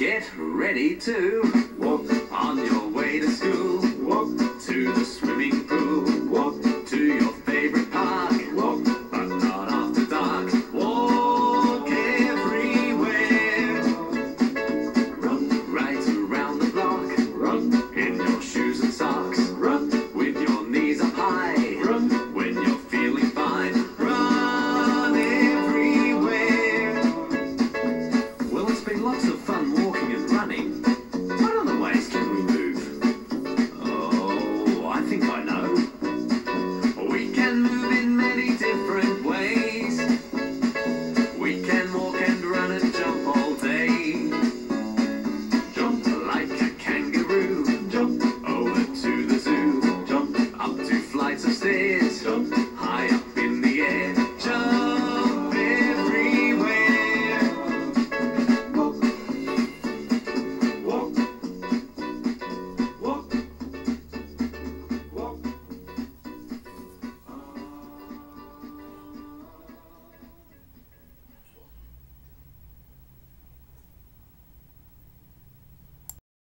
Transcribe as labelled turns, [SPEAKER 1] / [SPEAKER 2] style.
[SPEAKER 1] Get ready to say